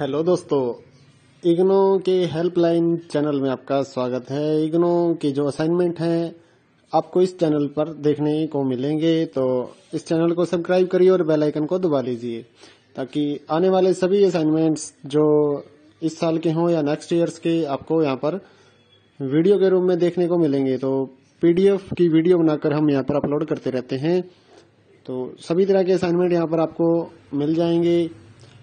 Hello दोस्तों, इग्नो के helpline channel में आपका स्वागत है। इग्नो के जो असाइनमेंट हैं, आपको इस चैनल पर देखने को मिलेंगे तो इस चैनल को सब्सक्राइब करिए और बेल आइकन को दबा लीजिए, ताकि आने वाले सभी असाइनमेंट्स जो इस साल के हों या नेक्स्ट ईयर्स के आपको यहाँ पर वीडियो के रूप में देखने को मिलेंगे। तो पीडीएफ की वीडियो बनाकर हम यहाँ पर अपलोड करते रहते हैं। तो सभी तरह के असाइनमेंट यहाँ पर आपको मिल जाएँगे।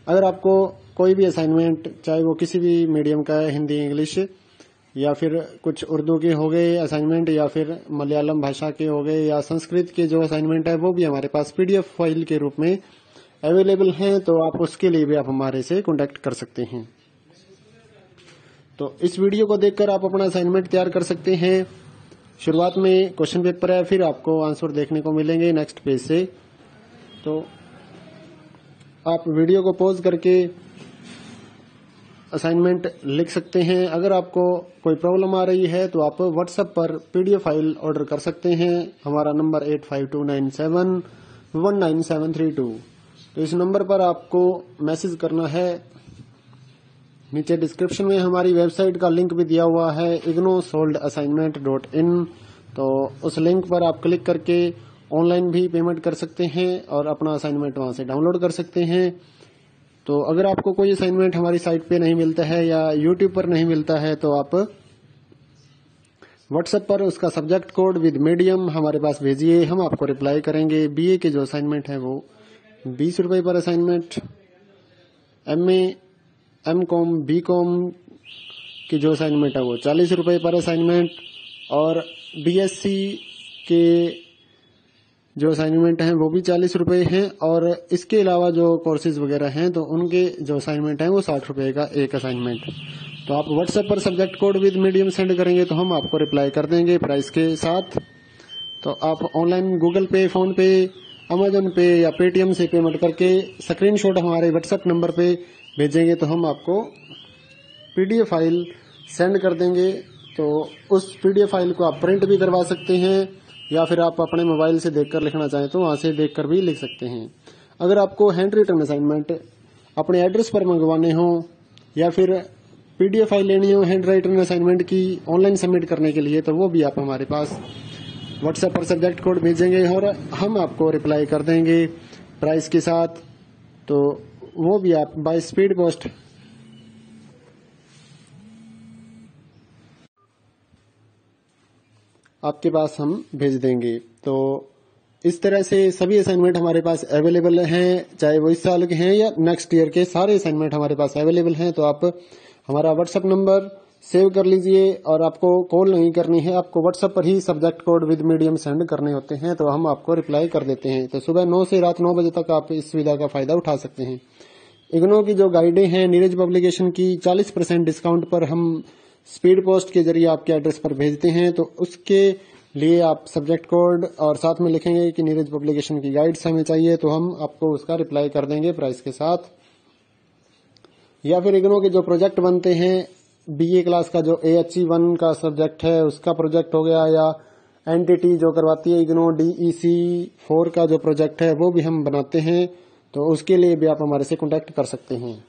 अगर आपको कोई भी असाइनमेंट चाहे वो किसी भी मीडियम का है, हिंदी इंग्लिश या फिर कुछ उर्दू के हो गए असाइनमेंट या फिर मलयालम भाषा के हो गए, या संस्कृत के जो असाइनमेंट है, वो भी हमारे पास पीडीएफ फ़ाइल के रूप में अवेलेबल हैं तो आप उसके लिए भी आप हमारे से कॉन्टेक्ट कर सकते हैं। तो इस वीडियो को देखकर आप अपना असाइनमेंट तैयार कर सकते हैं। शुरुआत में क्वेश्चन पेपर है, फिर आपको आंसर देखने को मिलेंगे नेक्स्ट पेज से। तो आप वीडियो को पॉज करके असाइनमेंट लिख सकते हैं। अगर आपको कोई प्रॉब्लम आ रही है तो आप व्हाट्सएप पर पीडीएफ फ़ाइल ऑर्डर कर सकते हैं। हमारा number eight five two nine seven one nine seven three two तो इस नंबर पर आपको मैसेज करना है। नीचे डिस्क्रिप्शन में हमारी वेबसाइट का लिंक भी दिया हुआ है IGNOU solved assignment dot in तो उस लिंक पर आप क्लिक करके ऑनलाइन भी पेमेंट कर सकते हैं और अपना असाइनमेंट वहाँ से डाउनलोड कर सकते हैं। तो अगर आपको कोई असाइनमेंट हमारी साइट पे नहीं मिलता है या यूट्यूब पर नहीं मिलता है तो आप व्हाट्सएप पर उसका सब्जेक्ट कोड विद मीडियम हमारे पास भेजिए, हम आपको रिप्लाई करेंगे। बीए के जो असाइनमेंट है वो बीस रुपए पर assignment MA M com B com की जो असाइनमेंट है वो चालीस रुपए पर असाइनमेंट और बीएससी के जो असाइनमेंट हैं, वो भी चालीस रुपए हैं और इसके अलावा जो कोर्सेज वगैरह हैं तो उनके जो असाइनमेंट हैं, वो साठ रुपए का एक असाइनमेंट तो आप व्हाट्सएप पर subject code with medium send करेंगे तो हम आपको रिप्लाई कर देंगे प्राइस के साथ। तो आप online Google Pay PhonePe Amazon Pay या पेटीएम से पेमेंट करके स्क्रीनशॉट हमारे व्हाट्सएप नंबर पे भेजेंगे तो हम आपको पीडीएफ फ़ाइल सेंड कर देंगे। तो उस पीडीएफ फ़ाइल को आप प्रिंट भी करवा सकते हैं। या फिर आप अपने मोबाइल से देखकर लिखना चाहें तो वहाँ से देखकर भी लिख सकते हैं। अगर आपको हैंड रिटर्न असाइनमेंट अपने एड्रेस पर मंगवाने हो, या फिर पीडीएफ फ़ाइल लेनी हो हैंड राइटन असाइनमेंट की ऑनलाइन सबमिट करने के लिए तो वो भी आप हमारे पास व्हाट्सएप पर सब्जेक्ट कोड भेजेंगे और हम आपको रिप्लाई कर देंगे प्राइस के साथ। तो वो भी आप बाय स्पीड पोस्ट आपके पास हम भेज देंगे। तो इस तरह से सभी असाइनमेंट हमारे पास अवेलेबल हैं, चाहे वो इस साल के हैं या नेक्स्ट ईयर के, सारे असाइनमेंट हमारे पास अवेलेबल हैं। तो आप हमारा व्हाट्सएप नंबर सेव कर लीजिए और आपको कॉल नहीं करनी है, आपको व्हाट्सएप पर ही subject code with medium send करने होते हैं तो हम आपको रिप्लाई कर देते हैं। तो सुबह नौ से रात नौ बजे तक आप इस सुविधा का फ़ायदा उठा सकते हैं। इग्नो की जो गाइडें हैं नीरज पब्लिकेशन की 40 परसेंट डिस्काउंट पर हम स्पीड पोस्ट के ज़रिए आपके एड्रेस पर भेजते हैं तो उसके लिए आप सब्जेक्ट कोड और साथ में लिखेंगे कि नीरज पब्लिकेशन की गाइड्स हमें चाहिए तो हम आपको उसका रिप्लाई कर देंगे प्राइस के साथ। या फिर इग्नो के जो प्रोजेक्ट बनते हैं बीए क्लास का जो ए एच वन का सब्जेक्ट है, उसका प्रोजेक्ट हो गया, या एनटीटी जो करवाती है इग्नो डीईसी फोर का जो प्रोजेक्ट है, वो भी हम बनाते हैं तो उसके लिए भी आप हमारे से कॉन्टेक्ट कर सकते हैं।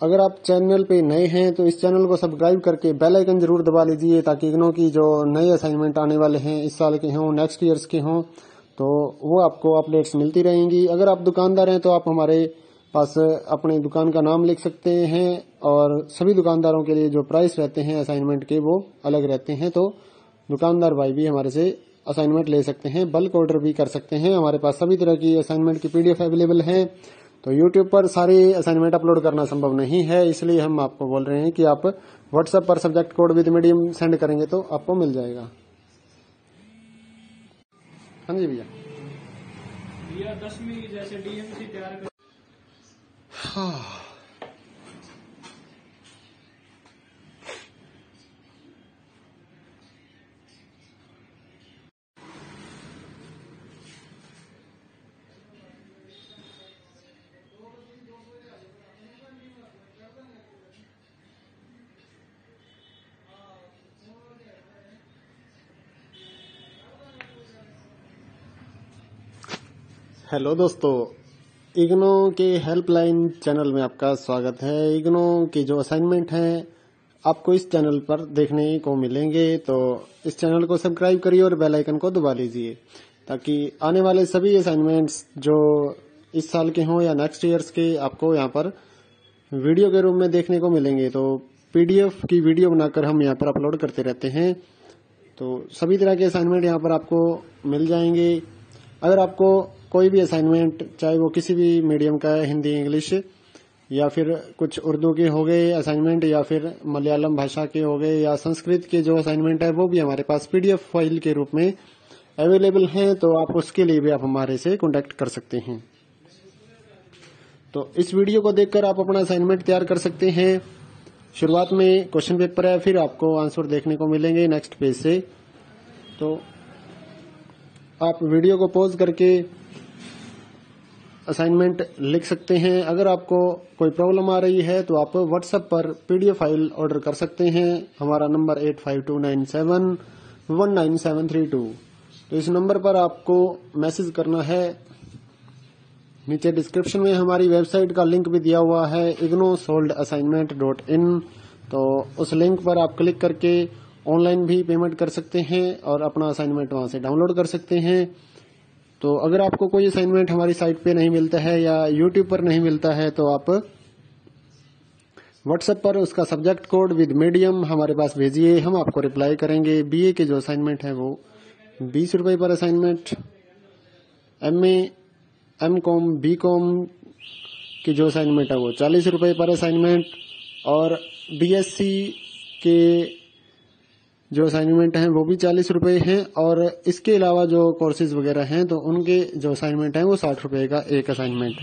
अगर आप चैनल पे नए हैं तो इस चैनल को सब्सक्राइब करके बेल आइकन ज़रूर दबा लीजिए, ताकि इग्नो की जो नए असाइनमेंट आने वाले हैं, इस साल के हों नेक्स्ट ईयर्स के हों तो वो आपको अपडेट्स मिलती रहेंगी। अगर आप दुकानदार हैं तो आप हमारे पास अपनी दुकान का नाम लिख सकते हैं, और सभी दुकानदारों के लिए जो प्राइस रहते हैं असाइनमेंट के, वो अलग रहते हैं तो दुकानदार भाई भी हमारे से असाइनमेंट ले सकते हैं बल्क ऑर्डर भी कर सकते हैं। हमारे पास सभी तरह की असाइनमेंट की पीडीएफ अवेलेबल है। तो यूट्यूब पर सारी असाइनमेंट अपलोड करना संभव नहीं है इसलिए हम आपको बोल रहे हैं कि आप व्हाट्सएप पर subject code with medium send करेंगे तो आपको मिल जाएगा। हाँ जी भैया। भैया दसवीं जैसे डीएमसी तैयार कर हाँ। हेलो दोस्तों, इग्नो के हेल्पलाइन चैनल में आपका स्वागत है। इग्नो के जो असाइनमेंट हैं, आपको इस चैनल पर देखने को मिलेंगे तो इस चैनल को सब्सक्राइब करिए और बेल आइकन को दबा लीजिए, ताकि आने वाले सभी असाइनमेंट्स जो इस साल के हों या नेक्स्ट ईयर्स के आपको यहाँ पर वीडियो के रूप में देखने को मिलेंगे। तो पीडीएफ की वीडियो बनाकर हम यहाँ पर अपलोड करते रहते हैं। तो सभी तरह के असाइनमेंट यहाँ पर आपको मिल जाएँगे। अगर आपको कोई भी असाइनमेंट चाहे वो किसी भी मीडियम का है, हिंदी इंग्लिश या फिर कुछ उर्दू के हो गए असाइनमेंट या फिर मलयालम भाषा के हो गए, या संस्कृत के जो असाइनमेंट है, वो भी हमारे पास पीडीएफ फ़ाइल के रूप में अवेलेबल हैं तो आप उसके लिए भी आप हमारे से कॉन्टेक्ट कर सकते हैं। तो इस वीडियो को देखकर आप अपना असाइनमेंट तैयार कर सकते हैं। शुरुआत में क्वेश्चन पेपर है, फिर आपको आंसर देखने को मिलेंगे नेक्स्ट पेज से। तो आप वीडियो को पॉज करके असाइनमेंट लिख सकते हैं। अगर आपको कोई प्रॉब्लम आ रही है तो आप व्हाट्सएप पर पीडीएफ फ़ाइल ऑर्डर कर सकते हैं। हमारा number eight five two nine seven one nine seven three two तो इस नंबर पर आपको मैसेज करना है। नीचे डिस्क्रिप्शन में हमारी वेबसाइट का लिंक भी दिया हुआ है IGNOU solved assignment dot in तो उस लिंक पर आप क्लिक करके ऑनलाइन भी पेमेंट कर सकते हैं और अपना असाइनमेंट वहाँ से डाउनलोड कर सकते हैं। तो अगर आपको कोई असाइनमेंट हमारी साइट पे नहीं मिलता है या यूट्यूब पर नहीं मिलता है तो आप व्हाट्सएप पर उसका सब्जेक्ट कोड विद मीडियम हमारे पास भेजिए, हम आपको रिप्लाई करेंगे। बीए के जो असाइनमेंट है वो बीस रुपए पर assignment M M com B com की जो असाइनमेंट है वो चालीस रुपए पर असाइनमेंट और बीएससी के जो असाइनमेंट हैं, वो भी चालीस रुपए हैं और इसके अलावा जो कोर्सेज वगैरह हैं तो उनके जो असाइनमेंट हैं, वो साठ रुपए का एक असाइनमेंट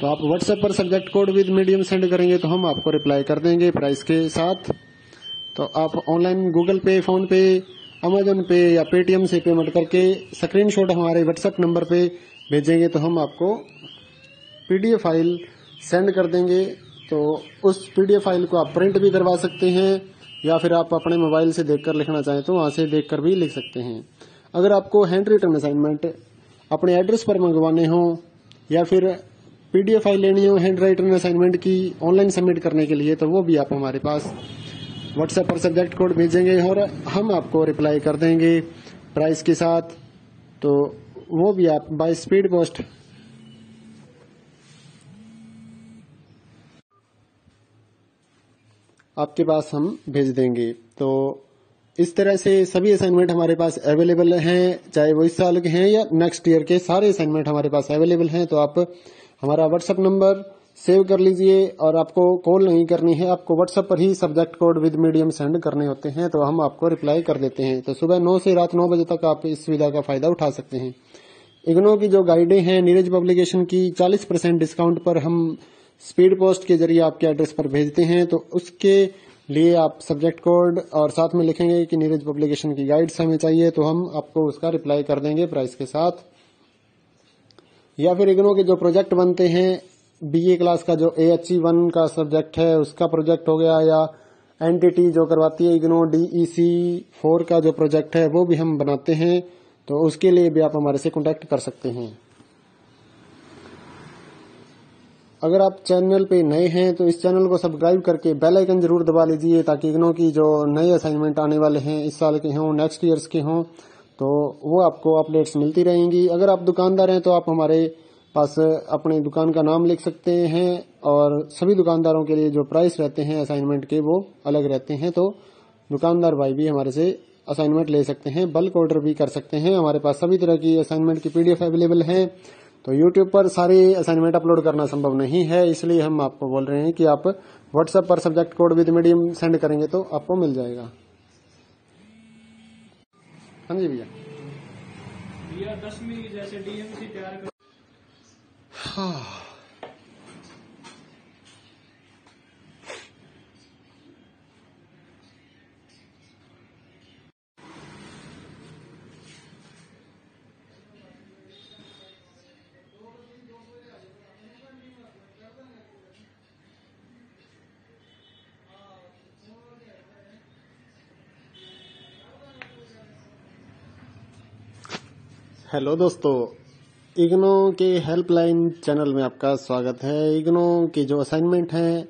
तो आप व्हाट्सएप पर subject code with medium send करेंगे तो हम आपको रिप्लाई कर देंगे प्राइस के साथ. तो आप online Google Pay PhonePe Amazon Pay या पेटीएम से पेमेंट करके स्क्रीनशॉट हमारे व्हाट्सएप नंबर पे भेजेंगे तो हम आपको पीडीएफ फ़ाइल सेंड कर देंगे. तो उस पीडीएफ फ़ाइल को आप प्रिंट भी करवा सकते हैं. या फिर आप अपने मोबाइल से देखकर लिखना चाहें तो वहाँ से देखकर भी लिख सकते हैं। अगर आपको हैंड रिटर्न असाइनमेंट अपने एड्रेस पर मंगवाने हो, या फिर पीडीएफ फ़ाइल लेनी हो हैंड राइटन असाइनमेंट की ऑनलाइन सबमिट करने के लिए तो वो भी आप हमारे पास व्हाट्सएप पर सब्जेक्ट कोड भेजेंगे और हम आपको रिप्लाई कर देंगे प्राइस के साथ। तो वो भी आप बाय स्पीड पोस्ट आपके पास हम भेज देंगे। तो इस तरह से सभी असाइनमेंट हमारे पास अवेलेबल हैं, चाहे वो इस साल के हैं या नेक्स्ट ईयर के सारे असाइनमेंट हमारे पास अवेलेबल हैं तो आप हमारा व्हाट्सएप नंबर सेव कर लीजिए और आपको कॉल नहीं करनी है, आपको व्हाट्सएप पर ही subject code with medium send करने होते हैं तो हम आपको रिप्लाई कर देते हैं। तो सुबह नौ से रात नौ बजे तक आप इस सुविधा का फ़ायदा उठा सकते हैं। इग्नो की जो गाइडें हैं नीरज पब्लिकेशन की 40 परसेंट डिस्काउंट पर हम स्पीड पोस्ट के ज़रिए आपके एड्रेस पर भेजते हैं तो उसके लिए आप सब्जेक्ट कोड और साथ में लिखेंगे कि नीरज पब्लिकेशन की गाइड्स हमें चाहिए तो हम आपको उसका रिप्लाई कर देंगे प्राइस के साथ। या फिर इग्नो के जो प्रोजेक्ट बनते हैं बीए क्लास का जो ए एच वन का सब्जेक्ट है, उसका प्रोजेक्ट हो गया, या एनटीटी जो करवाती है इग्नो डीईसी फोर का जो प्रोजेक्ट है, वो भी हम बनाते हैं तो उसके लिए भी आप हमारे से कॉन्टेक्ट कर सकते हैं। अगर आप चैनल पे नए हैं तो इस चैनल को सब्सक्राइब करके बेल आइकन ज़रूर दबा लीजिए, ताकि इग्नो की जो नए असाइनमेंट आने वाले हैं, इस साल के हों नेक्स्ट ईयर्स के हों तो वो आपको अपडेट्स मिलती रहेंगी। अगर आप दुकानदार हैं तो आप हमारे पास अपने दुकान का नाम लिख सकते हैं, और सभी दुकानदारों के लिए जो प्राइस रहते हैं असाइनमेंट के, वो अलग रहते हैं तो दुकानदार भाई भी हमारे से असाइनमेंट ले सकते हैं बल्क ऑर्डर भी कर सकते हैं। हमारे पास सभी तरह की असाइनमेंट की पीडीएफ अवेलेबल है। तो यूट्यूब पर सारी असाइनमेंट अपलोड करना संभव नहीं है इसलिए हम आपको बोल रहे हैं कि आप व्हाट्सएप पर subject code with medium send करेंगे तो आपको मिल जाएगा। हाँ जी भैया। भैया दसवीं जैसे डीएमसी तैयार कर हाँ। हेलो दोस्तों, इग्नो के हेल्पलाइन चैनल में आपका स्वागत है। इग्नो के जो असाइनमेंट हैं,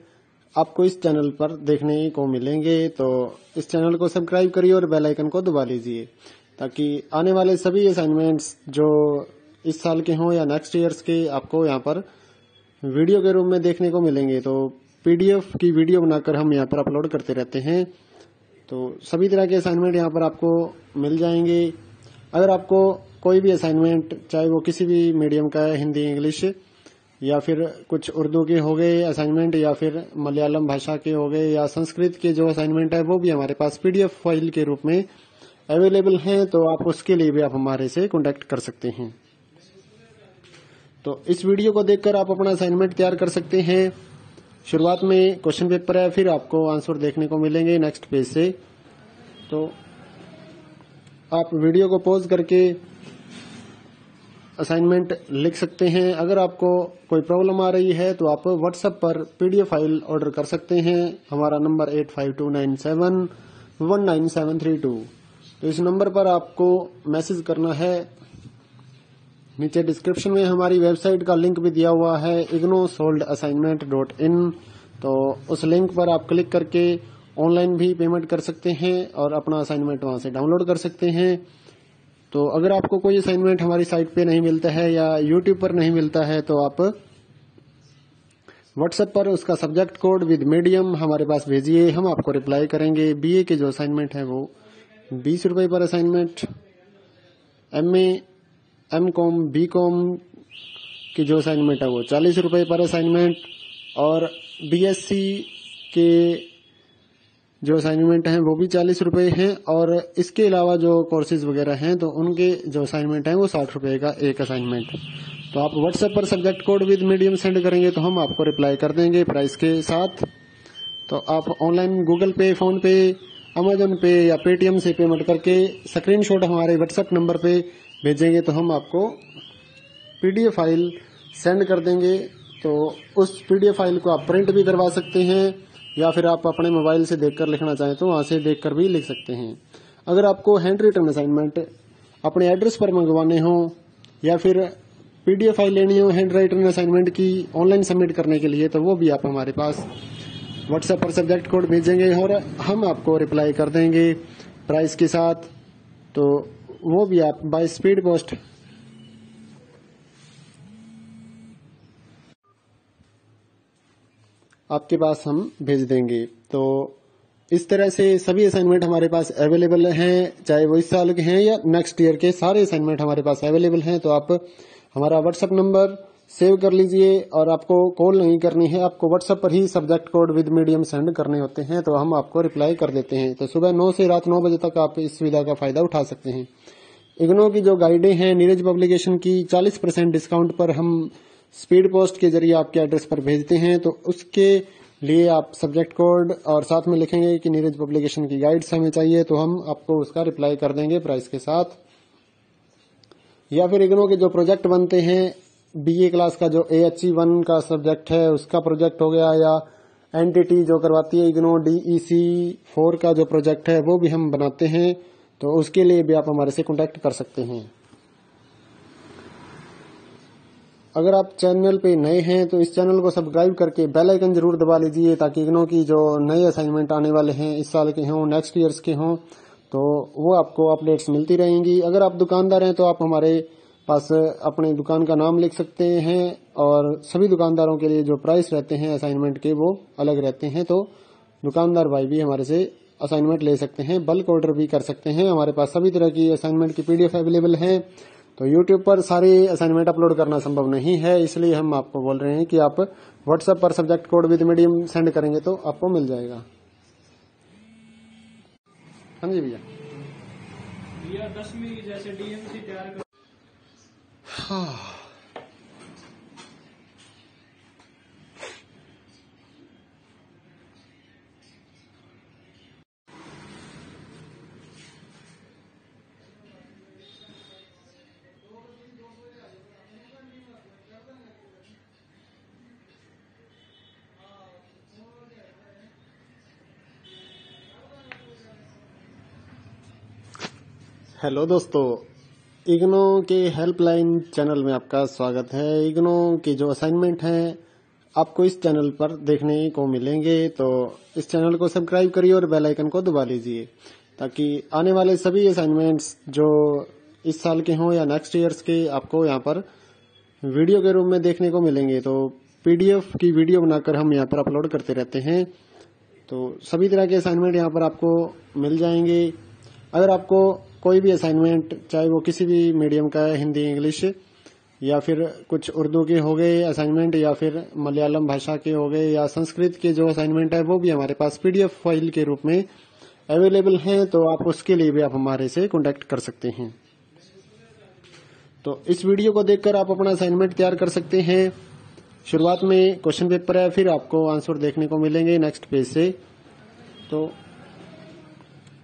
आपको इस चैनल पर देखने को मिलेंगे तो इस चैनल को सब्सक्राइब करिए और बेल आइकन को दबा लीजिए, ताकि आने वाले सभी असाइनमेंट्स जो इस साल के हों या नेक्स्ट ईयर्स के, आपको यहाँ पर वीडियो के रूप में देखने को मिलेंगे। तो पीडीएफ की वीडियो बनाकर हम यहाँ पर अपलोड करते रहते हैं। तो सभी तरह के असाइनमेंट यहाँ पर आपको मिल जाएँगे। अगर आपको कोई भी असाइनमेंट चाहे वो किसी भी मीडियम का है, हिंदी इंग्लिश या फिर कुछ उर्दू के हो गए असाइनमेंट या फिर मलयालम भाषा के हो गए, या संस्कृत के जो असाइनमेंट है, वो भी हमारे पास पीडीएफ फ़ाइल के रूप में अवेलेबल हैं तो आप उसके लिए भी आप हमारे से कॉन्टेक्ट कर सकते हैं। तो इस वीडियो को देखकर आप अपना असाइनमेंट तैयार कर सकते हैं। शुरुआत में क्वेश्चन पेपर है, फिर आपको आंसर देखने को मिलेंगे नेक्स्ट पेज से। तो आप वीडियो को पॉज करके असाइनमेंट लिख सकते हैं। अगर आपको कोई प्रॉब्लम आ रही है तो आप व्हाट्सएप पर पीडीएफ फ़ाइल ऑर्डर कर सकते हैं। हमारा number eight five two nine seven one nine seven three two तो इस नंबर पर आपको मैसेज करना है। नीचे डिस्क्रिप्शन में हमारी वेबसाइट का लिंक भी दिया हुआ है IGNOU solved assignment dot in तो उस लिंक पर आप क्लिक करके ऑनलाइन भी पेमेंट कर सकते हैं और अपना असाइनमेंट वहाँ से डाउनलोड कर सकते हैं। तो अगर आपको कोई असाइनमेंट हमारी साइट पे नहीं मिलता है या यूट्यूब पर नहीं मिलता है तो आप व्हाट्सएप पर उसका सब्जेक्ट कोड विद मीडियम हमारे पास भेजिए, हम आपको रिप्लाई करेंगे। बीए के जो असाइनमेंट है, वो बीस रुपए पर assignment M M com B com की जो असाइनमेंट है, वो चालीस रुपए पर असाइनमेंट और बीएससी के जो असाइनमेंट हैं, वो भी चालीस रुपए हैं और इसके अलावा जो कोर्सेज वगैरह हैं तो उनके जो असाइनमेंट हैं, वो साठ रुपए का एक असाइनमेंट तो आप व्हाट्सएप पर subject code with medium send करेंगे तो हम आपको रिप्लाई कर देंगे प्राइस के साथ। तो आप online Google Pay PhonePe Amazon Pay या पेटीएम से पेमेंट करके स्क्रीनशॉट हमारे व्हाट्सएप नंबर पे भेजेंगे तो हम आपको पीडीएफ फ़ाइल सेंड कर देंगे। तो उस पीडीएफ फ़ाइल को आप प्रिंट भी करवा सकते हैं। या फिर आप अपने मोबाइल से देखकर लिखना चाहें तो वहाँ से देखकर भी लिख सकते हैं। अगर आपको हैंड रिटर्न असाइनमेंट अपने एड्रेस पर मंगवाने हो, या फिर पीडीएफ फ़ाइल लेनी हो हैंड राइटन असाइनमेंट की ऑनलाइन सबमिट करने के लिए तो वो भी आप हमारे पास व्हाट्सएप पर सब्जेक्ट कोड भेजेंगे और हम आपको रिप्लाई कर देंगे प्राइस के साथ। तो वो भी आप बाय स्पीड पोस्ट आपके पास हम भेज देंगे। तो इस तरह से सभी असाइनमेंट हमारे पास अवेलेबल हैं, चाहे वो इस साल के हैं या नेक्स्ट ईयर के, सारे असाइनमेंट हमारे पास अवेलेबल हैं। तो आप हमारा व्हाट्सएप नंबर सेव कर लीजिए और आपको कॉल नहीं करनी है, आपको व्हाट्सएप पर ही subject code with medium send करने होते हैं तो हम आपको रिप्लाई कर देते हैं। तो सुबह नौ से रात नौ बजे तक आप इस सुविधा का फ़ायदा उठा सकते हैं। इग्नो की जो गाइडें हैं नीरज पब्लिकेशन की 40 परसेंट डिस्काउंट पर हम स्पीड पोस्ट के ज़रिए आपके एड्रेस पर भेजते हैं तो उसके लिए आप सब्जेक्ट कोड और साथ में लिखेंगे कि नीरज पब्लिकेशन की गाइड्स हमें चाहिए तो हम आपको उसका रिप्लाई कर देंगे प्राइस के साथ। या फिर इग्नो के जो प्रोजेक्ट बनते हैं बीए क्लास का जो ए एच वन का सब्जेक्ट है, उसका प्रोजेक्ट हो गया, या एनटीटी जो करवाती है इग्नो डीईसी फोर का जो प्रोजेक्ट है, वो भी हम बनाते हैं तो उसके लिए भी आप हमारे से कॉन्टेक्ट कर सकते हैं। अगर आप चैनल पे नए हैं तो इस चैनल को सब्सक्राइब करके बेल आइकन ज़रूर दबा लीजिए, ताकि इग्नो की जो नए असाइनमेंट आने वाले हैं, इस साल के हों नेक्स्ट ईयर्स के हों तो वो आपको अपडेट्स मिलती रहेंगी। अगर आप दुकानदार हैं तो आप हमारे पास अपने दुकान का नाम लिख सकते हैं, और सभी दुकानदारों के लिए जो प्राइस रहते हैं असाइनमेंट के, वो अलग रहते हैं तो दुकानदार भाई भी हमारे से असाइनमेंट ले सकते हैं बल्क ऑर्डर भी कर सकते हैं। हमारे पास सभी तरह की असाइनमेंट की पीडीएफ अवेलेबल है। तो यूट्यूब पर सारी असाइनमेंट अपलोड करना संभव नहीं है इसलिए हम आपको बोल रहे हैं कि आप व्हाट्सएप पर subject code with medium send करेंगे तो आपको मिल जाएगा। हाँ जी भैया। भैया दसवीं जैसे डीएमसी तैयार कर हाँ। हेलो दोस्तों, इग्नो के हेल्पलाइन चैनल में आपका स्वागत है। इग्नो के जो असाइनमेंट हैं, आपको इस चैनल पर देखने को मिलेंगे तो इस चैनल को सब्सक्राइब करिए और बेल आइकन को दबा लीजिए, ताकि आने वाले सभी असाइनमेंट्स जो इस साल के हों या नेक्स्ट ईयर्स के, आपको यहाँ पर वीडियो के रूप में देखने को मिलेंगे। तो पीडीएफ की वीडियो बनाकर हम यहाँ पर अपलोड करते रहते हैं। तो सभी तरह के असाइनमेंट यहाँ पर आपको मिल जाएँगे। अगर आपको कोई भी असाइनमेंट चाहे वो किसी भी मीडियम का है, हिंदी इंग्लिश या फिर कुछ उर्दू के हो गए असाइनमेंट या फिर मलयालम भाषा के हो गए, या संस्कृत के जो असाइनमेंट है, वो भी हमारे पास पीडीएफ फ़ाइल के रूप में अवेलेबल हैं तो आप उसके लिए भी आप हमारे से कॉन्टेक्ट कर सकते हैं। तो इस वीडियो को देखकर आप अपना असाइनमेंट तैयार कर सकते हैं। शुरुआत में क्वेश्चन पेपर है, फिर आपको आंसर देखने को मिलेंगे नेक्स्ट पेज से। तो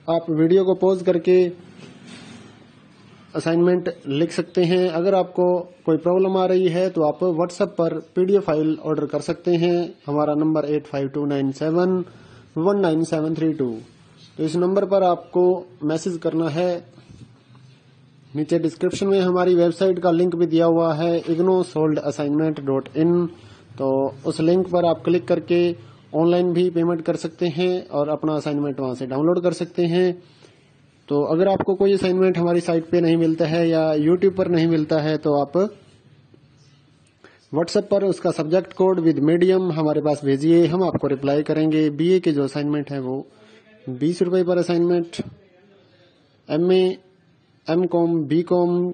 आप वीडियो को पॉज करके असाइनमेंट लिख सकते हैं। अगर आपको कोई प्रॉब्लम आ रही है तो आप व्हाट्सएप पर पीडीएफ फ़ाइल ऑर्डर कर सकते हैं। हमारा number eight five two nine seven one nine seven three two तो इस नंबर पर आपको मैसेज करना है। नीचे डिस्क्रिप्शन में हमारी वेबसाइट का लिंक भी दिया हुआ है IGNOU solved assignment dot in तो उस लिंक पर आप क्लिक करके ऑनलाइन भी पेमेंट कर सकते हैं और अपना असाइनमेंट वहाँ से डाउनलोड कर सकते हैं। तो अगर आपको कोई असाइनमेंट हमारी साइट पे नहीं मिलता है या यूट्यूब पर नहीं मिलता है तो आप व्हाट्सएप पर उसका सब्जेक्ट कोड विद मीडियम हमारे पास भेजिए, हम आपको रिप्लाई करेंगे। बीए के जो असाइनमेंट है, वो बीस रुपए पर assignment M M com B com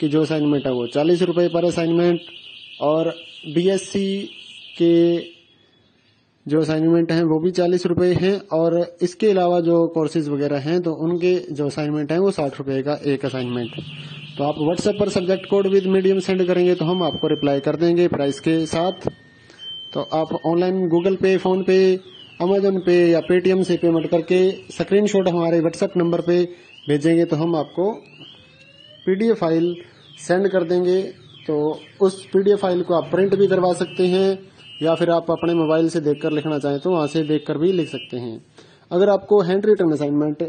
की जो असाइनमेंट है, वो चालीस रुपए पर असाइनमेंट और बीएससी के जो असाइनमेंट हैं, वो भी चालीस रुपए हैं और इसके अलावा जो कोर्सेज वगैरह हैं तो उनके जो असाइनमेंट हैं, वो साठ रुपए का एक असाइनमेंट है। तो आप व्हाट्सएप पर subject code with medium send करेंगे तो हम आपको रिप्लाई कर देंगे प्राइस के साथ। तो आप online Google Pay PhonePe Amazon Pay या पेटीएम से पेमेंट करके स्क्रीनशॉट हमारे व्हाट्सएप नंबर पे भेजेंगे तो हम आपको पीडीएफ फ़ाइल सेंड कर देंगे। तो उस पीडीएफ फ़ाइल को आप प्रिंट भी करवा सकते हैं। या फिर आप अपने मोबाइल से देखकर लिखना चाहें तो वहाँ से देखकर भी लिख सकते हैं। अगर आपको हैंड रिटर्न असाइनमेंट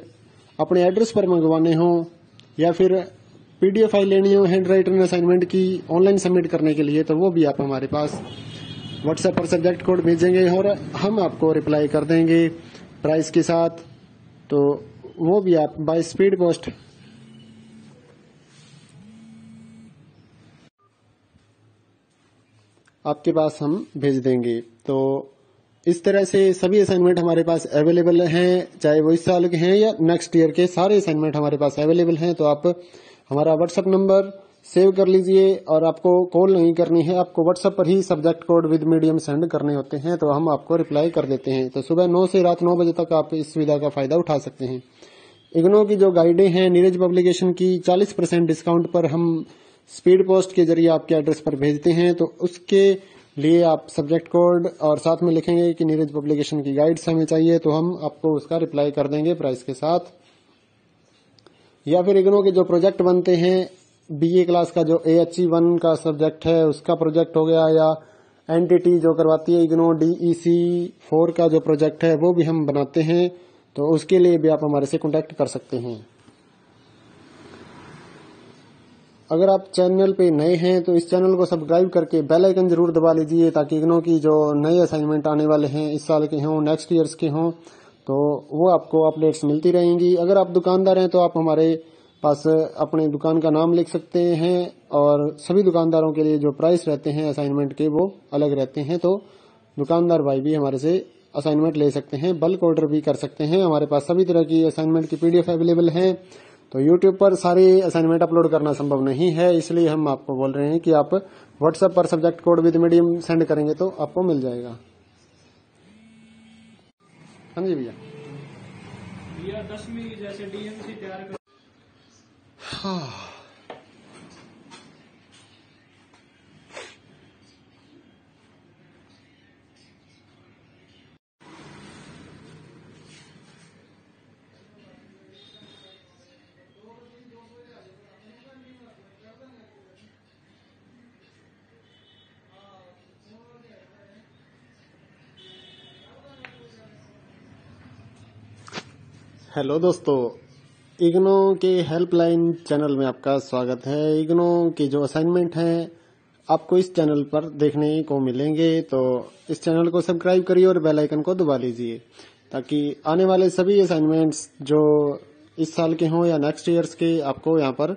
अपने एड्रेस पर मंगवाने हो, या फिर पीडीएफ फ़ाइल लेनी हो हैंड राइटन असाइनमेंट की ऑनलाइन सबमिट करने के लिए तो वो भी आप हमारे पास व्हाट्सएप पर सब्जेक्ट कोड भेजेंगे और हम आपको रिप्लाई कर देंगे प्राइस के साथ। तो वो भी आप बाय स्पीड पोस्ट आपके पास हम भेज देंगे। तो इस तरह से सभी असाइनमेंट हमारे पास अवेलेबल हैं, चाहे वो इस साल के हैं या नेक्स्ट ईयर के, सारे असाइनमेंट हमारे पास अवेलेबल हैं। तो आप हमारा व्हाट्सएप नंबर सेव कर लीजिए और आपको कॉल नहीं करनी है, आपको व्हाट्सएप पर ही subject code with medium send करने होते हैं तो हम आपको रिप्लाई कर देते हैं। तो सुबह नौ से रात नौ बजे तक आप इस सुविधा का फ़ायदा उठा सकते हैं। इग्नो की जो गाइडें हैं नीरज पब्लिकेशन की 40 परसेंट डिस्काउंट पर हम स्पीड पोस्ट के ज़रिए आपके एड्रेस पर भेजते हैं तो उसके लिए आप सब्जेक्ट कोड और साथ में लिखेंगे कि नीरज पब्लिकेशन की गाइड्स हमें चाहिए तो हम आपको उसका रिप्लाई कर देंगे प्राइस के साथ। या फिर इग्नो के जो प्रोजेक्ट बनते हैं बीए क्लास का जो ए एच वन का सब्जेक्ट है, उसका प्रोजेक्ट हो गया, या एनटीटी जो करवाती है इग्नो डीईसी फोर का जो प्रोजेक्ट है, वो भी हम बनाते हैं तो उसके लिए भी आप हमारे से कॉन्टेक्ट कर सकते हैं। अगर आप चैनल पे नए हैं तो इस चैनल को सब्सक्राइब करके बेल आइकन ज़रूर दबा लीजिए, ताकि इग्नो की जो नए असाइनमेंट आने वाले हैं, इस साल के हों नेक्स्ट ईयर्स के हों तो वो आपको अपडेट्स मिलती रहेंगी। अगर आप दुकानदार हैं तो आप हमारे पास अपने दुकान का नाम लिख सकते हैं, और सभी दुकानदारों के लिए जो प्राइस रहते हैं असाइनमेंट के, वो अलग रहते हैं तो दुकानदार भाई भी हमारे से असाइनमेंट ले सकते हैं बल्क ऑर्डर भी कर सकते हैं। हमारे पास सभी तरह की असाइनमेंट की पीडीएफ अवेलेबल है। तो YouTube पर सारी असाइनमेंट अपलोड करना संभव नहीं है इसलिए हम आपको बोल रहे हैं कि आप व्हाट्सएप पर subject code with medium send करेंगे तो आपको मिल जाएगा। हाँ जी भैया। भैया दसवीं जैसे डीएमसी तैयार कर हाँ। हेलो दोस्तों, इग्नो के हेल्पलाइन चैनल में आपका स्वागत है। इग्नो के जो असाइनमेंट हैं, आपको इस चैनल पर देखने को मिलेंगे तो इस चैनल को सब्सक्राइब करिए और बेल आइकन को दबा लीजिए, ताकि आने वाले सभी असाइनमेंट्स जो इस साल के हों या नेक्स्ट ईयर्स के आपको यहाँ पर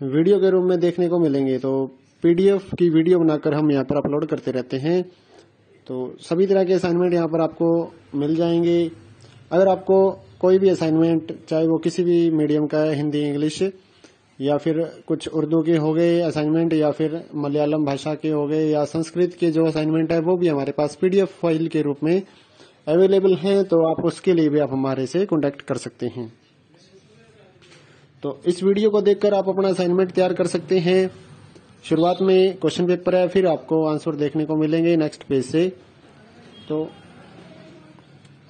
वीडियो के रूप में देखने को मिलेंगे। तो पीडीएफ की वीडियो बनाकर हम यहाँ पर अपलोड करते रहते हैं। तो सभी तरह के असाइनमेंट यहाँ पर आपको मिल जाएँगे। अगर आपको कोई भी असाइनमेंट चाहे वो किसी भी मीडियम का है, हिंदी इंग्लिश या फिर कुछ उर्दू के हो गए असाइनमेंट या फिर मलयालम भाषा के हो गए, या संस्कृत के जो असाइनमेंट है, वो भी हमारे पास पीडीएफ फ़ाइल के रूप में अवेलेबल है तो आप उसके लिए भी आप हमारे से कॉन्टेक्ट कर सकते हैं। तो इस वीडियो को देखकर आप अपना असाइनमेंट तैयार कर सकते हैं। शुरुआत में क्वेश्चन पेपर है, फिर आपको आंसर देखने को मिलेंगे नेक्स्ट पेज से। तो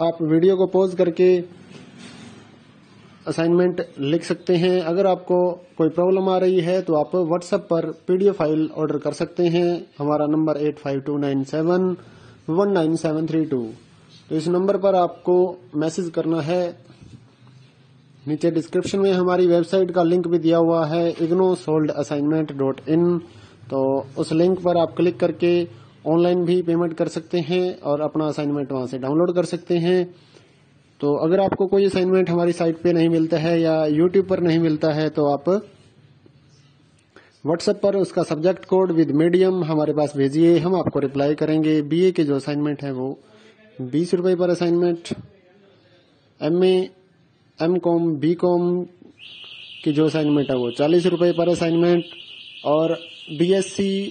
आप वीडियो को पॉज करके असाइनमेंट लिख सकते हैं। अगर आपको कोई प्रॉब्लम आ रही है तो आप व्हाट्सएप पर पीडीएफ फ़ाइल ऑर्डर कर सकते हैं। हमारा number eight five two nine seven one nine seven three two तो इस नंबर पर आपको मैसेज करना है। नीचे डिस्क्रिप्शन में हमारी वेबसाइट का लिंक भी दिया हुआ है IGNOU solved assignment dot in तो उस लिंक पर आप क्लिक करके ऑनलाइन भी पेमेंट कर सकते हैं और अपना असाइनमेंट वहाँ से डाउनलोड कर सकते हैं। तो अगर आपको कोई असाइनमेंट हमारी साइट पे नहीं मिलता है या यूट्यूब पर नहीं मिलता है तो आप व्हाट्सएप पर उसका सब्जेक्ट कोड विद मीडियम हमारे पास भेजिए, हम आपको रिप्लाई करेंगे। बीए के जो असाइनमेंट है वो बीस रुपए पर assignment M M com B com की जो असाइनमेंट है वो चालीस रुपए पर असाइनमेंट और बीएससी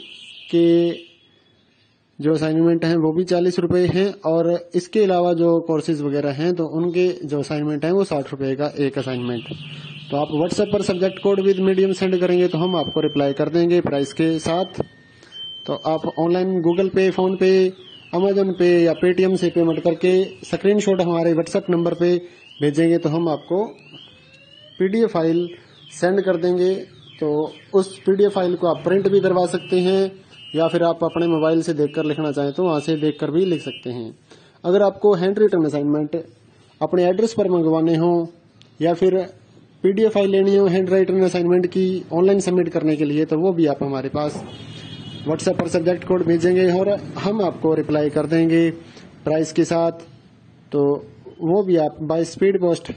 के जो असाइनमेंट हैं, वो भी चालीस रुपए हैं और इसके अलावा जो कोर्सेज वगैरह हैं तो उनके जो असाइनमेंट हैं, वो साठ रुपए का एक असाइनमेंट तो आप व्हाट्सएप पर subject code with medium send करेंगे तो हम आपको रिप्लाई कर देंगे प्राइस के साथ। तो आप online Google Pay PhonePe Amazon Pay या पेटीएम से पेमेंट करके स्क्रीनशॉट हमारे व्हाट्सएप नंबर पे भेजेंगे तो हम आपको पीडीएफ फ़ाइल सेंड कर देंगे। तो उस पीडीएफ फ़ाइल को आप प्रिंट भी करवा सकते हैं। या फिर आप अपने मोबाइल से देखकर लिखना चाहें तो वहाँ से देखकर भी लिख सकते हैं। अगर आपको हैंड रिटर्न असाइनमेंट अपने एड्रेस पर मंगवाने हो, या फिर पीडीएफ फ़ाइल लेनी हो हैंड राइटन असाइनमेंट की ऑनलाइन सबमिट करने के लिए तो वो भी आप हमारे पास व्हाट्सएप पर सब्जेक्ट कोड भेजेंगे और हम आपको रिप्लाई कर देंगे प्राइस के साथ। तो वो भी आप बाय स्पीड पोस्ट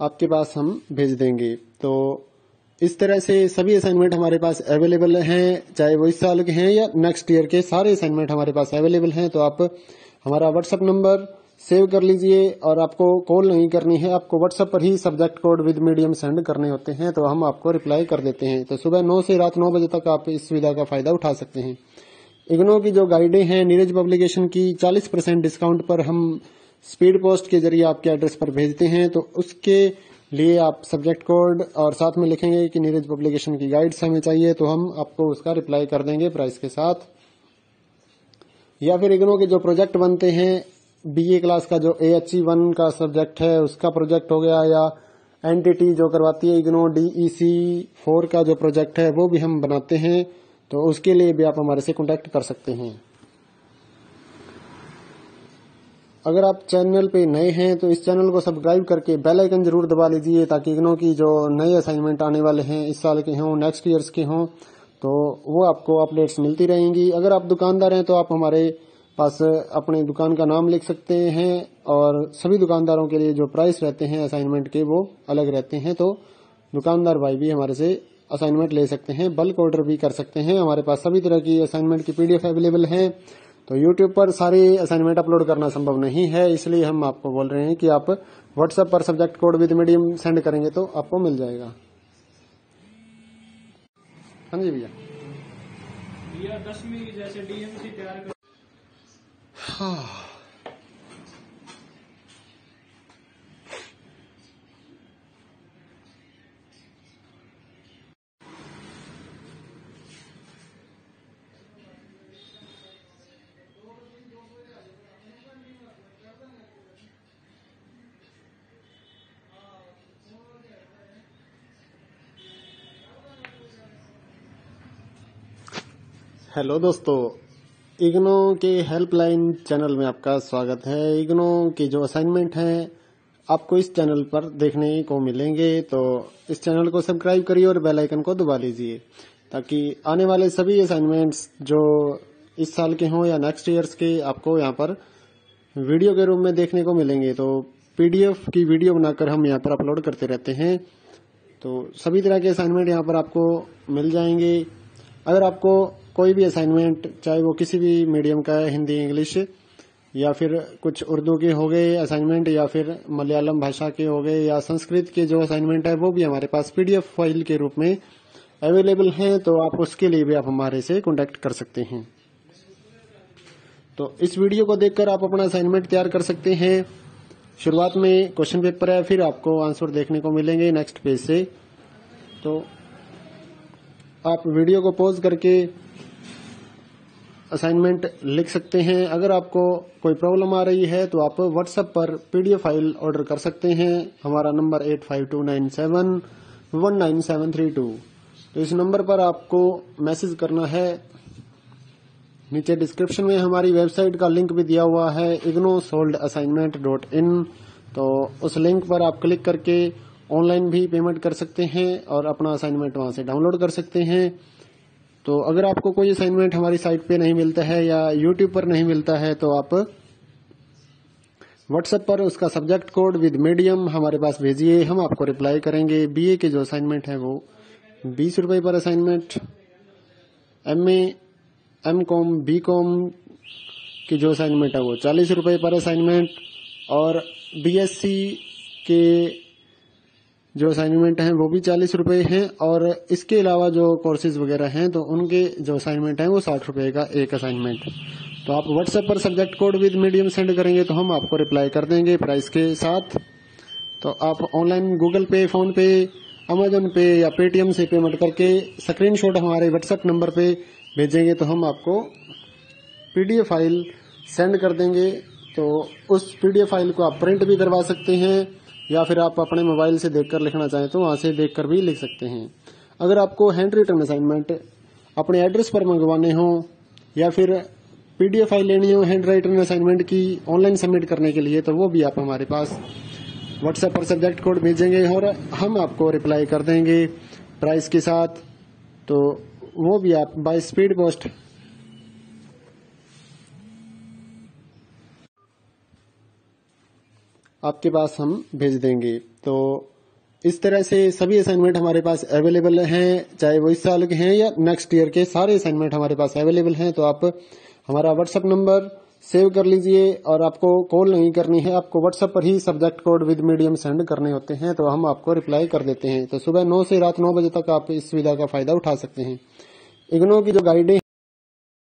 आपके पास हम भेज देंगे। तो इस तरह से सभी असाइनमेंट हमारे पास अवेलेबल हैं, चाहे वो इस साल के हैं या नेक्स्ट ईयर के, सारे असाइनमेंट हमारे पास अवेलेबल हैं। तो आप हमारा व्हाट्सएप नंबर सेव कर लीजिए और आपको कॉल नहीं करनी है, आपको व्हाट्सएप पर ही subject code with medium send करने होते हैं तो हम आपको रिप्लाई कर देते हैं। तो सुबह नौ से रात नौ बजे तक आप इस सुविधा का फ़ायदा उठा सकते हैं। इग्नो की जो गाइडें हैं नीरज पब्लिकेशन की 40 परसेंट डिस्काउंट पर हम स्पीड पोस्ट के ज़रिए आपके एड्रेस पर भेजते हैं तो उसके लिए आप सब्जेक्ट कोड और साथ में लिखेंगे कि नीरज पब्लिकेशन की गाइड्स हमें चाहिए तो हम आपको उसका रिप्लाई कर देंगे प्राइस के साथ। या फिर इग्नो के जो प्रोजेक्ट बनते हैं बीए क्लास का जो ए एच वन का सब्जेक्ट है, उसका प्रोजेक्ट हो गया, या एनटीटी जो करवाती है इग्नो डीईसी फोर का जो प्रोजेक्ट है, वो भी हम बनाते हैं तो उसके लिए भी आप हमारे से कॉन्टेक्ट कर सकते हैं। अगर आप चैनल पे नए हैं तो इस चैनल को सब्सक्राइब करके बेल आइकन ज़रूर दबा लीजिए, ताकि इग्नो की जो नए असाइनमेंट आने वाले हैं, इस साल के हों नेक्स्ट ईयर्स के हों तो वो आपको अपडेट्स मिलती रहेंगी। अगर आप दुकानदार हैं तो आप हमारे पास अपने दुकान का नाम लिख सकते हैं, और सभी दुकानदारों के लिए जो प्राइस रहते हैं असाइनमेंट के, वो अलग रहते हैं तो दुकानदार भाई भी हमारे से असाइनमेंट ले सकते हैं बल्क ऑर्डर भी कर सकते हैं। हमारे पास सभी तरह की असाइनमेंट की पीडीएफ अवेलेबल है। तो यूट्यूब पर सारी असाइनमेंट अपलोड करना संभव नहीं है इसलिए हम आपको बोल रहे हैं कि आप व्हाट्सएप पर subject code with medium send करेंगे तो आपको मिल जाएगा। हाँ जी भैया। भैया दसवीं जैसे डीएमसी तैयार कर हाँ। हेलो दोस्तों, इग्नो के हेल्पलाइन चैनल में आपका स्वागत है। इग्नो के जो असाइनमेंट हैं, आपको इस चैनल पर देखने को मिलेंगे तो इस चैनल को सब्सक्राइब करिए और बेल आइकन को दबा लीजिए, ताकि आने वाले सभी असाइनमेंट्स जो इस साल के हों या नेक्स्ट ईयर्स के, आपको यहाँ पर वीडियो के रूप में देखने को मिलेंगे। तो पीडीएफ की वीडियो बनाकर हम यहाँ पर अपलोड करते रहते हैं। तो सभी तरह के असाइनमेंट यहाँ पर आपको मिल जाएँगे। अगर आपको कोई भी असाइनमेंट चाहे वो किसी भी मीडियम का है, हिंदी इंग्लिश या फिर कुछ उर्दू के हो गए असाइनमेंट या फिर मलयालम भाषा के हो गए, या संस्कृत के जो असाइनमेंट है, वो भी हमारे पास पीडीएफ फ़ाइल के रूप में अवेलेबल हैं तो आप उसके लिए भी आप हमारे से कॉन्टेक्ट कर सकते हैं। तो इस वीडियो को देखकर आप अपना असाइनमेंट तैयार कर सकते हैं। शुरुआत में क्वेश्चन पेपर है, फिर आपको आंसर देखने को मिलेंगे नेक्स्ट पेज से। तो आप वीडियो को पॉज करके असाइनमेंट लिख सकते हैं। अगर आपको कोई प्रॉब्लम आ रही है तो आप व्हाट्सएप पर पीडीएफ फ़ाइल ऑर्डर कर सकते हैं। हमारा number eight five two nine seven one nine seven three two तो इस नंबर पर आपको मैसेज करना है। नीचे डिस्क्रिप्शन में हमारी वेबसाइट का लिंक भी दिया हुआ है IGNOU solved assignment dot in तो उस लिंक पर आप क्लिक करके ऑनलाइन भी पेमेंट कर सकते हैं और अपना असाइनमेंट वहाँ से डाउनलोड कर सकते हैं। तो अगर आपको कोई असाइनमेंट हमारी साइट पे नहीं मिलता है या यूट्यूब पर नहीं मिलता है तो आप व्हाट्सएप पर उसका सब्जेक्ट कोड विद मीडियम हमारे पास भेजिए, हम आपको रिप्लाई करेंगे। बीए के जो असाइनमेंट है वो बीस रुपए पर assignment M M com B com की जो असाइनमेंट है वो चालीस रुपए पर असाइनमेंट और बीएससी के जो असाइनमेंट हैं, वो भी चालीस रुपए हैं और इसके अलावा जो कोर्सेज वगैरह हैं तो उनके जो असाइनमेंट हैं, वो साठ रुपए का एक असाइनमेंट है। तो आप व्हाट्सएप पर subject code with medium send करेंगे तो हम आपको रिप्लाई कर देंगे प्राइस के साथ। तो आप online Google Pay PhonePe Amazon Pay या पेटीएम से पेमेंट करके स्क्रीनशॉट हमारे व्हाट्सएप नंबर पे भेजेंगे तो हम आपको पीडीएफ फ़ाइल सेंड कर देंगे। तो उस पीडीएफ फ़ाइल को आप प्रिंट भी करवा सकते हैं। या फिर आप अपने मोबाइल से देखकर लिखना चाहें तो वहाँ से देखकर भी लिख सकते हैं। अगर आपको हैंड रिटर्न असाइनमेंट अपने एड्रेस पर मंगवाने हो, या फिर पीडीएफ फ़ाइल लेनी हो हैंड राइटन असाइनमेंट की ऑनलाइन सबमिट करने के लिए तो वो भी आप हमारे पास व्हाट्सएप पर सब्जेक्ट कोड भेजेंगे और हम आपको रिप्लाई कर देंगे प्राइस के साथ। तो वो भी आप बाय स्पीड पोस्ट आपके पास हम भेज देंगे। तो इस तरह से सभी असाइनमेंट हमारे पास अवेलेबल हैं, चाहे वो इस साल के हैं या नेक्स्ट ईयर के, सारे असाइनमेंट हमारे पास अवेलेबल हैं। तो आप हमारा व्हाट्सएप नंबर सेव कर लीजिए और आपको कॉल नहीं करनी है, आपको व्हाट्सएप पर ही subject code with medium send करने होते हैं तो हम आपको रिप्लाई कर देते हैं। तो सुबह नौ से रात नौ बजे तक आप इस सुविधा का फ़ायदा उठा सकते हैं। इग्नो की जो गाइडें